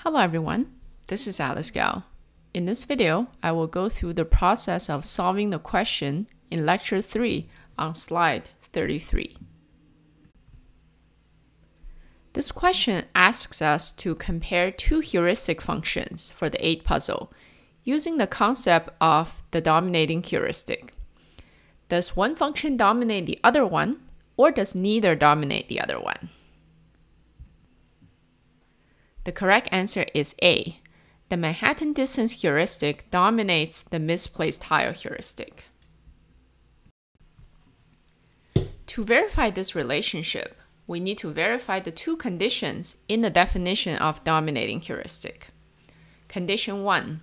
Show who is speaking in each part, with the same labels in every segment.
Speaker 1: Hello everyone, this is Alice Gao. In this video, I will go through the process of solving the question in lecture 3 on slide 33. This question asks us to compare two heuristic functions for the 8 puzzle using the concept of the dominating heuristic. Does one function dominate the other one, or does neither dominate the other one? The correct answer is A. The Manhattan distance heuristic dominates the misplaced tile heuristic. To verify this relationship, we need to verify the two conditions in the definition of dominating heuristic. Condition 1.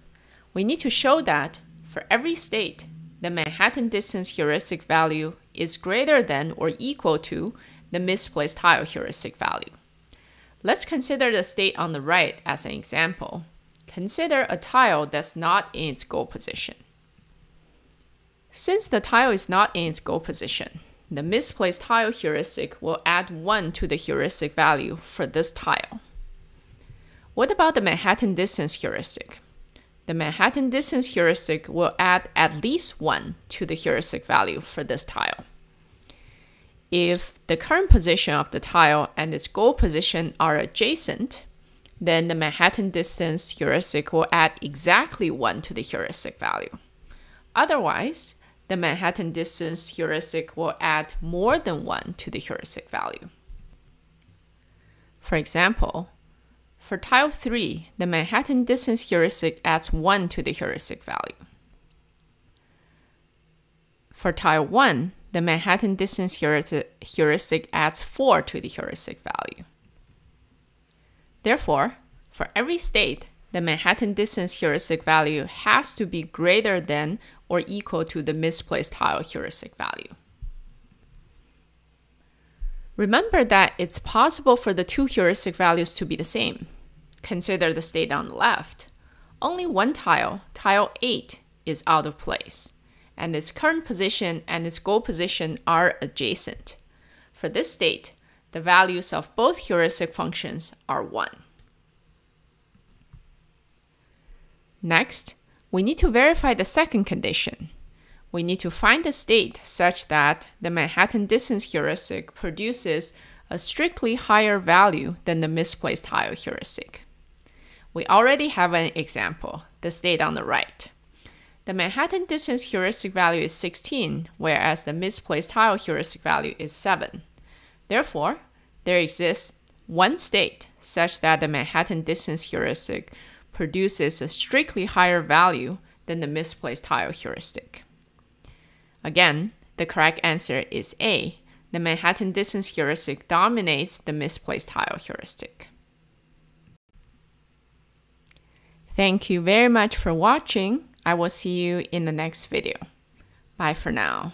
Speaker 1: We need to show that for every state, the Manhattan distance heuristic value is greater than or equal to the misplaced tile heuristic value. Let's consider the state on the right as an example. Consider a tile that's not in its goal position. Since the tile is not in its goal position, the misplaced tile heuristic will add 1 to the heuristic value for this tile. What about the Manhattan distance heuristic? The Manhattan distance heuristic will add at least 1 to the heuristic value for this tile if the current position of the tile and its goal position are adjacent, then the Manhattan distance heuristic will add exactly 1 to the heuristic value. Otherwise, the Manhattan distance heuristic will add more than 1 to the heuristic value. For example, for tile 3, the Manhattan distance heuristic adds 1 to the heuristic value. For tile 1, the Manhattan distance heuristic adds 4 to the heuristic value. Therefore, for every state, the Manhattan distance heuristic value has to be greater than or equal to the misplaced tile heuristic value. Remember that it's possible for the two heuristic values to be the same. Consider the state on the left. Only one tile, tile 8, is out of place and its current position and its goal position are adjacent. For this state, the values of both heuristic functions are 1. Next, we need to verify the second condition. We need to find a state such that the Manhattan distance heuristic produces a strictly higher value than the misplaced tile heuristic. We already have an example, the state on the right. The Manhattan distance heuristic value is 16, whereas the misplaced tile heuristic value is 7. Therefore, there exists one state such that the Manhattan distance heuristic produces a strictly higher value than the misplaced tile heuristic. Again, the correct answer is A. The Manhattan distance heuristic dominates the misplaced tile heuristic. Thank you very much for watching. I will see you in the next video. Bye for now.